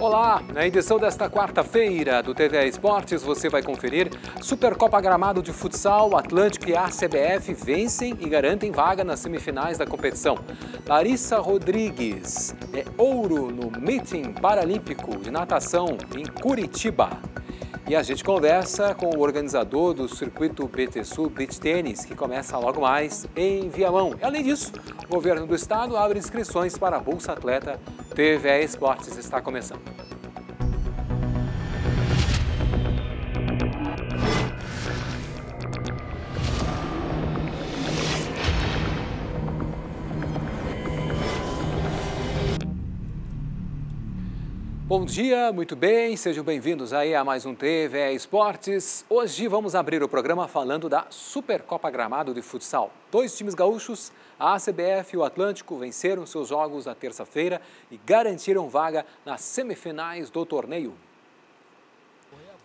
Olá, na edição desta quarta-feira do TV Esportes você vai conferir Supercopa Gramado de Futsal, Atlântico e a CBF vencem e garantem vaga nas semifinais da competição. Larissa Rodrigues é ouro no Meeting Paralímpico de Natação em Curitiba. E a gente conversa com o organizador do circuito BT Beach Tênis, que começa logo mais em Viamão. Além disso, o governo do estado abre inscrições para a Bolsa Atleta TVE Esportes está começando. Bom dia, muito bem, sejam bem-vindos aí a mais um TVE Esportes. Hoje vamos abrir o programa falando da Supercopa Gramado de Futsal. Dois times gaúchos, a ACBF e o Atlântico, venceram seus jogos na terça-feira e garantiram vaga nas semifinais do torneio.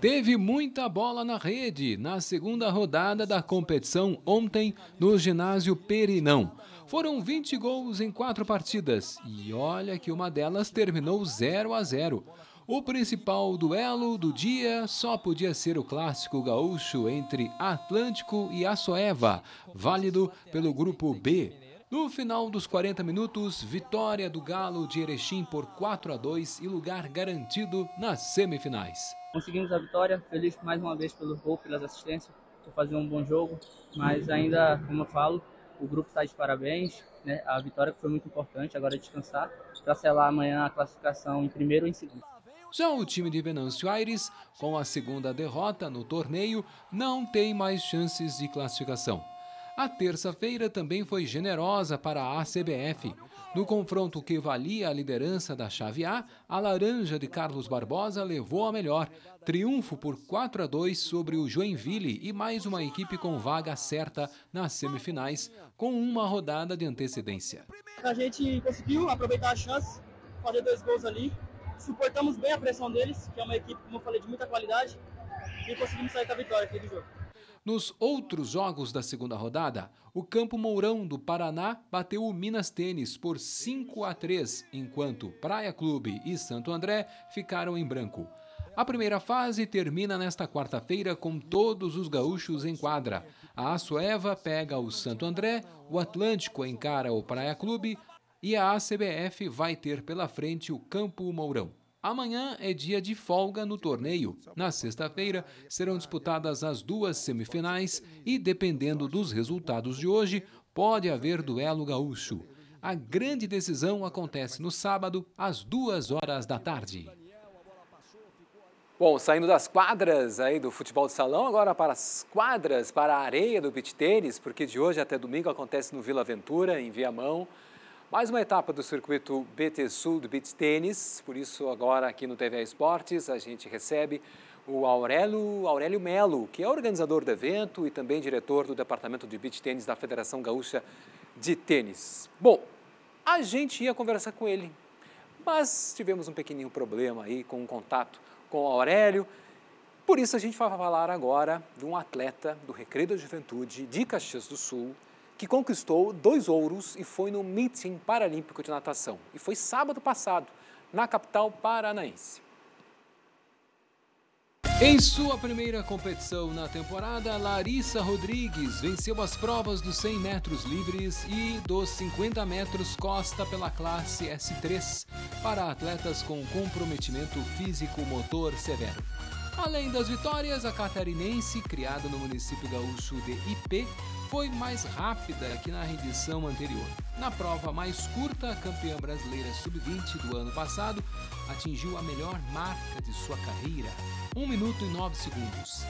Teve muita bola na rede na segunda rodada da competição ontem no ginásio Perinão. Foram 20 gols em quatro partidas e olha que uma delas terminou 0 a 0. O principal duelo do dia só podia ser o clássico gaúcho entre Atlântico e Açoeva, válido pelo grupo B. No final dos 40 minutos, vitória do Galo de Erechim por 4 a 2 e lugar garantido nas semifinais. Conseguimos a vitória, feliz mais uma vez pelo gol, pelas assistências, por fazer um bom jogo, mas ainda, como eu falo, o grupo está de parabéns. Né? A vitória que foi muito importante, agora é descansar para selar amanhã a classificação em primeiro ou em segundo. Já o time de Venâncio Aires, com a segunda derrota no torneio, não tem mais chances de classificação. A terça-feira também foi generosa para a ACBF. No confronto que valia a liderança da chave A, a laranja de Carlos Barbosa levou a melhor. Triunfo por 4 a 2 sobre o Joinville e mais uma equipe com vaga certa nas semifinais, com uma rodada de antecedência. A gente conseguiu aproveitar a chance, fazer dois gols ali. Suportamos bem a pressão deles, que é uma equipe, como eu falei, de muita qualidade, e conseguimos sair com a vitória aqui do jogo. Nos outros jogos da segunda rodada, o Campo Mourão do Paraná bateu o Minas Tênis por 5 a 3, enquanto Praia Clube e Santo André ficaram em branco. A primeira fase termina nesta quarta-feira com todos os gaúchos em quadra. A Açoeva pega o Santo André, o Atlântico encara o Praia Clube e a ACBF vai ter pela frente o Campo Mourão. Amanhã é dia de folga no torneio. Na sexta-feira serão disputadas as duas semifinais e, dependendo dos resultados de hoje, pode haver duelo gaúcho. A grande decisão acontece no sábado, às duas horas da tarde. Bom, saindo das quadras aí do futebol de salão, agora para as quadras, para a areia do beach tênis, porque de hoje até domingo acontece no Vila Aventura, em Viamão. Mais uma etapa do circuito BT Sul do Beach Tênis, por isso agora aqui no TV Esportes a gente recebe o Aurélio, Aurélio Melo, que é organizador do evento e também diretor do Departamento de Beach Tênis da Federação Gaúcha de Tênis. Bom, a gente ia conversar com ele, mas tivemos um pequenininho problema aí com o um contato com o Aurélio. Por isso a gente vai falar agora de um atleta do Recreio da Juventude de Caxias do Sul, que conquistou dois ouros e foi no Meeting Paralímpico de Natação. E foi sábado passado, na capital paranaense. Em sua primeira competição na temporada, Larissa Rodrigues venceu as provas dos 100 metros livres e dos 50 metros costa pela classe S3 para atletas com comprometimento físico-motor severo. Além das vitórias, a catarinense, criada no município gaúcho de IP, foi mais rápida que na edição anterior. Na prova mais curta, a campeã brasileira sub-20 do ano passado atingiu a melhor marca de sua carreira, 1 minuto e 9 segundos.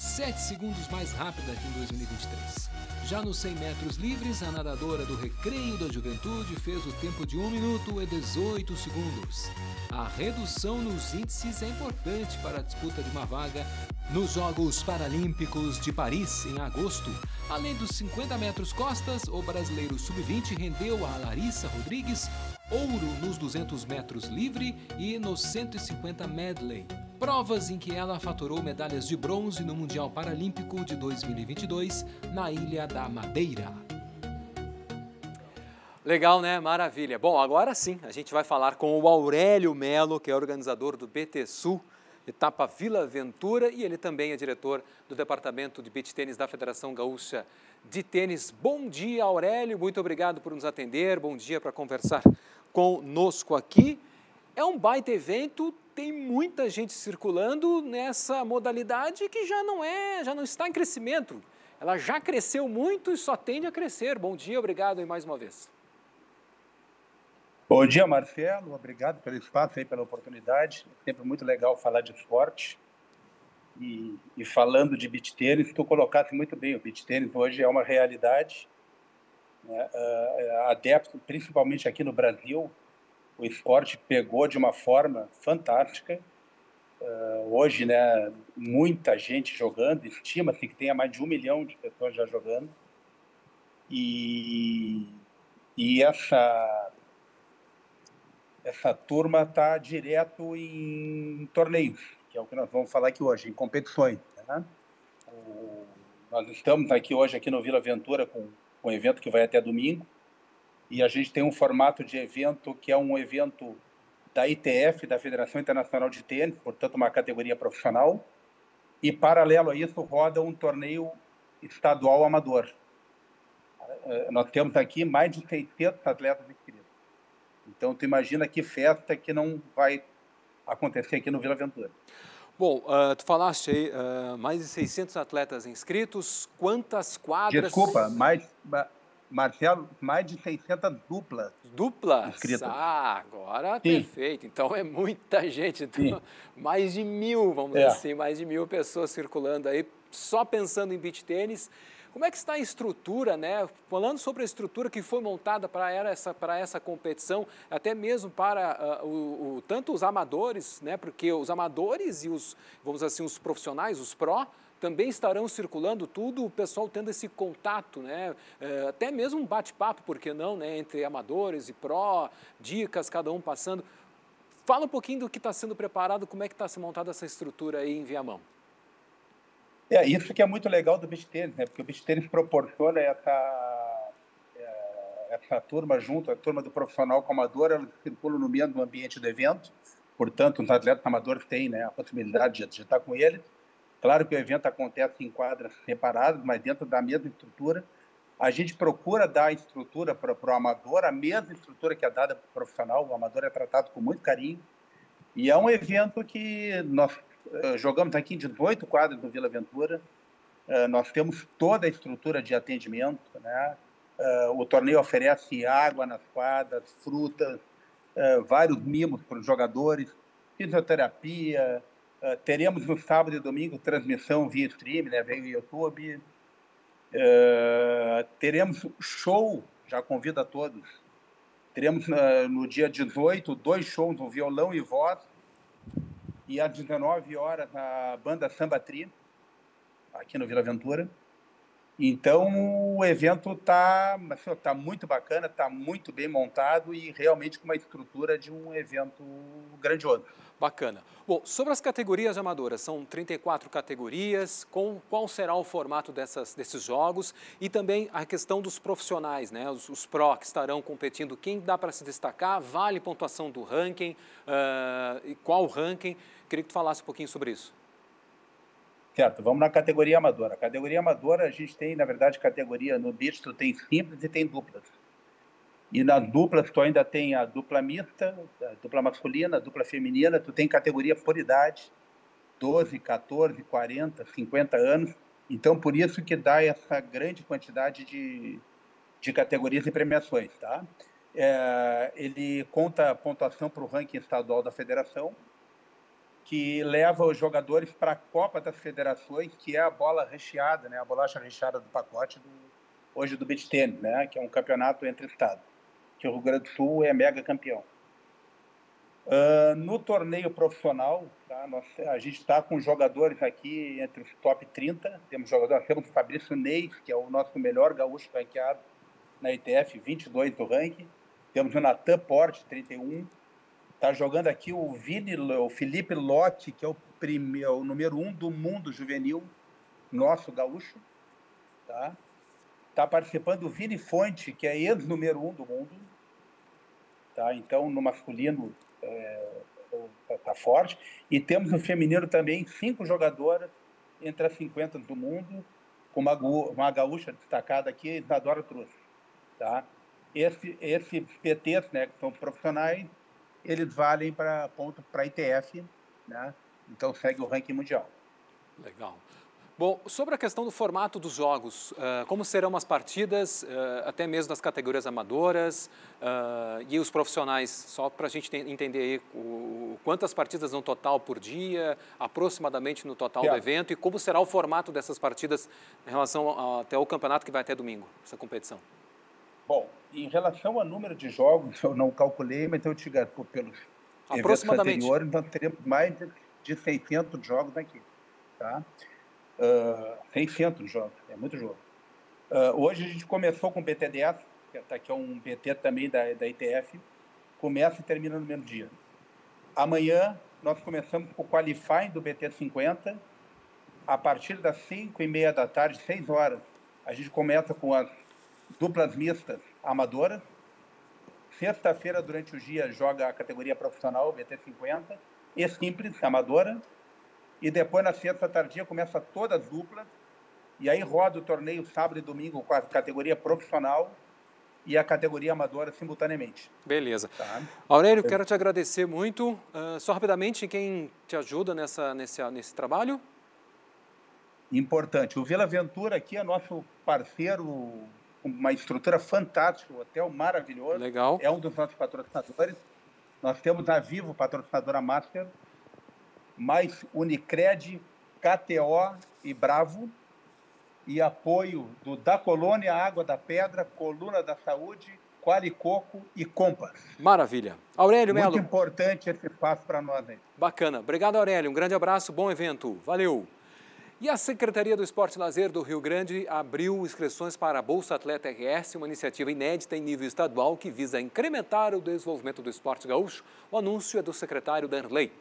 7 segundos mais rápida que em 2023. Já nos 100 metros livres, a nadadora do Recreio da Juventude fez o tempo de 1 minuto e 18 segundos. A redução nos índices é importante para a disputa de uma vaga nos Jogos Paralímpicos de Paris, em agosto. Além dos 50 metros costas, o brasileiro sub-20 rendeu a Larissa Rodrigues ouro nos 200 metros livre e nos 150 medley. Provas em que ela faturou medalhas de bronze no Mundial Paralímpico de 2022 na Ilha da Madeira. Legal, né? Maravilha. Bom, agora sim, a gente vai falar com o Aurélio Melo, que é organizador do BT Sul, etapa Vila Ventura, e ele também é diretor do Departamento de Beach Tênis da Federação Gaúcha de Tênis. Bom dia, Aurélio, muito obrigado por nos atender, bom dia para conversar conosco aqui. É um baita evento, tem muita gente circulando nessa modalidade que já não é, já não está em crescimento. Ela já cresceu muito e só tende a crescer. Bom dia, obrigado e mais uma vez. Bom dia, Marcelo. Obrigado pelo espaço e pela oportunidade. É sempre muito legal falar de esporte. E, e falando de beach tênis, tu colocaste muito bem. O beach tênis hoje é uma realidade. Né? Uh, adepto, principalmente aqui no Brasil, o esporte pegou de uma forma fantástica. Uh, hoje, né, muita gente jogando, estima-se que tenha mais de um milhão de pessoas já jogando. E, e essa, essa turma está direto em torneios, que é o que nós vamos falar aqui hoje, em competições. Né? O, nós estamos aqui hoje aqui no Vila Ventura com, com um evento que vai até domingo e a gente tem um formato de evento que é um evento da ITF, da Federação Internacional de Tênis, portanto uma categoria profissional, e paralelo a isso roda um torneio estadual amador. Eh, nós temos aqui mais de 600 atletas inscritos. Então, tu imagina que festa que não vai acontecer aqui no Vila Ventura. Bom, uh, tu falaste aí, uh, mais de 600 atletas inscritos, quantas quadras... Desculpa, mais, Marcelo, mais de 600 duplas. Duplas? Inscritas. Ah, agora Sim. perfeito. Então é muita gente. Então, mais de mil, vamos é. dizer assim, mais de mil pessoas circulando aí, só pensando em beach tênis. Como é que está a estrutura, né? Falando sobre a estrutura que foi montada para essa, para essa competição, até mesmo para uh, o, o, tanto os amadores, né? Porque os amadores e os, vamos dizer assim, os profissionais, os pró, também estarão circulando tudo, o pessoal tendo esse contato, né? É, até mesmo um bate-papo, por que não, né? Entre amadores e pró, dicas, cada um passando. Fala um pouquinho do que está sendo preparado, como é que está se montada essa estrutura aí em Viamão. É, isso que é muito legal do beach tênis, né? Porque o beach tênis proporciona essa, é, essa turma junto, a turma do profissional com o amador, ela circula no mesmo ambiente do evento, portanto, os atletas amadores têm né, a possibilidade de, de estar com eles Claro que o evento acontece em quadras separadas, mas dentro da mesma estrutura. A gente procura dar a estrutura para o amador, a mesma estrutura que é dada para o profissional. O amador é tratado com muito carinho. E é um evento que nós uh, jogamos aqui em 18 quadras do Vila Aventura. Uh, nós temos toda a estrutura de atendimento. Né? Uh, o torneio oferece água nas quadras, frutas, vários mimos para os jogadores, fisioterapia, Uh, teremos no sábado e domingo transmissão via stream, né, via YouTube. Uh, teremos show, já convido a todos. Teremos uh, no dia 18 dois shows, um violão e voz. E às 19 horas a banda Samba Tri, aqui no Vila Aventura. Então o evento está tá muito bacana, está muito bem montado e realmente com uma estrutura de um evento grandioso. Bacana. Bom, sobre as categorias amadoras, são 34 categorias, com qual será o formato dessas, desses jogos e também a questão dos profissionais, né? Os, os pró que estarão competindo, quem dá para se destacar, vale pontuação do ranking, uh, e qual ranking? Queria que tu falasse um pouquinho sobre isso. Certo, vamos na categoria amadora. A categoria amadora, a gente tem, na verdade, categoria no tu tem simples e tem duplas. E na dupla, tu ainda tem a dupla mista, a dupla masculina, a dupla feminina, tu tem categoria por idade, 12, 14, 40, 50 anos. Então, por isso que dá essa grande quantidade de, de categorias e premiações, tá? É, ele conta a pontuação para o ranking estadual da federação, que leva os jogadores para a Copa das Federações, que é a bola recheada, né? A bolacha recheada do pacote do, hoje do beach tennis, né? Que é um campeonato entre estados que o Rio Grande do Sul é mega campeão. Uh, no torneio profissional, tá, nós, a gente está com jogadores aqui entre os top 30. Temos jogadores, temos o Fabrício Neis, que é o nosso melhor gaúcho ranqueado na ITF, 22 do ranking. Temos o Natan Porte, 31. Está jogando aqui o, Vini, o Felipe Lotti, que é o, primeiro, o número um do mundo juvenil, nosso gaúcho. Tá? Está participando o Vini Fonte, que é ex-número um do mundo. Tá? Então, no masculino está é, tá forte. E temos no feminino também cinco jogadoras entre as 50 do mundo, com uma, uma gaúcha destacada aqui, Isadora Trouxe. Tá? Esse, esses PTs, né, que são profissionais, eles valem para ponto para ITF, né? então segue o ranking mundial. Legal. Bom, sobre a questão do formato dos jogos, uh, como serão as partidas, uh, até mesmo das categorias amadoras uh, e os profissionais, só para a gente entender aí o, quantas partidas no total por dia, aproximadamente no total do evento, e como será o formato dessas partidas em relação a, até o campeonato que vai até domingo, essa competição. Bom, em relação ao número de jogos, eu não calculei, mas eu te garanto, pelos aproximadamente. anteriores, nós teremos mais de 600 jogos aqui, tá? Uh, 600 jogos, é muito jogo. Uh, hoje a gente começou com o BT10, que tá é um BT também da, da ITF, começa e termina no mesmo dia. Amanhã nós começamos com o qualifying do BT50, a partir das 5 e meia da tarde, 6 horas, a gente começa com as duplas mistas amadoras. Sexta-feira, durante o dia, joga a categoria profissional, BT50, e simples, amadora. E depois, na sexta tardia, começa todas as duplas. E aí roda o torneio sábado e domingo com a categoria profissional e a categoria amadora simultaneamente. Beleza. Tá? Aurélio, quero te agradecer muito. Uh, só rapidamente, quem te ajuda nessa, nesse, nesse trabalho? Importante. O Vila Ventura aqui é nosso parceiro, uma estrutura fantástica, um hotel maravilhoso. Legal. É um dos nossos patrocinadores. Nós temos a Vivo, patrocinadora Master, mais Unicred, KTO e Bravo, e apoio do Da Colônia, Água da Pedra, Coluna da Saúde, Qualicoco e Compass. Maravilha. Aurélio Melo. Muito importante esse espaço para nós aí. Bacana. Obrigado, Aurélio. Um grande abraço, bom evento. Valeu. E a Secretaria do Esporte e Lazer do Rio Grande abriu inscrições para a Bolsa Atleta RS, uma iniciativa inédita em nível estadual que visa incrementar o desenvolvimento do esporte gaúcho. O anúncio é do secretário Danley.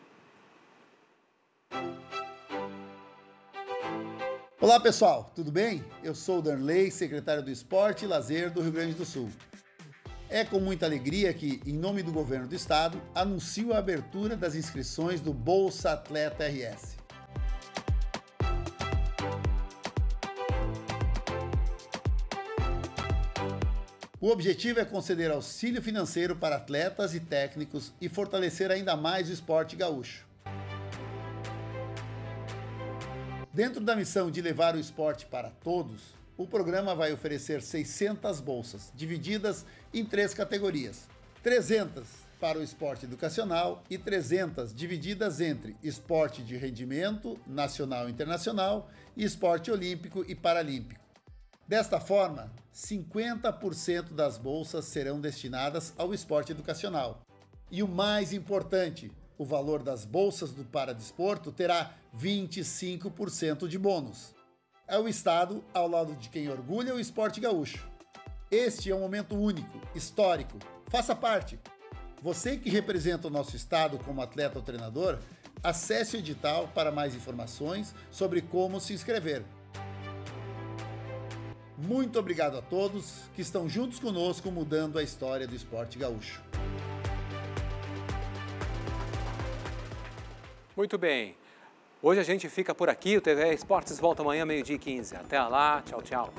Olá pessoal, tudo bem? Eu sou o Danley, secretário do Esporte e Lazer do Rio Grande do Sul. É com muita alegria que, em nome do governo do estado, anuncio a abertura das inscrições do Bolsa Atleta RS. O objetivo é conceder auxílio financeiro para atletas e técnicos e fortalecer ainda mais o esporte gaúcho. Dentro da missão de levar o esporte para todos, o programa vai oferecer 600 bolsas, divididas em três categorias: 300 para o esporte educacional e 300 divididas entre esporte de rendimento, nacional e internacional, e esporte olímpico e paralímpico. Desta forma, 50% das bolsas serão destinadas ao esporte educacional. E o mais importante, o valor das bolsas do paradesporto terá 25% de bônus. É o Estado ao lado de quem orgulha o esporte gaúcho. Este é um momento único, histórico. Faça parte! Você que representa o nosso Estado como atleta ou treinador, acesse o edital para mais informações sobre como se inscrever. Muito obrigado a todos que estão juntos conosco mudando a história do esporte gaúcho. Muito bem. Hoje a gente fica por aqui. O TV Esportes volta amanhã, meio-dia e 15. Até lá. Tchau, tchau.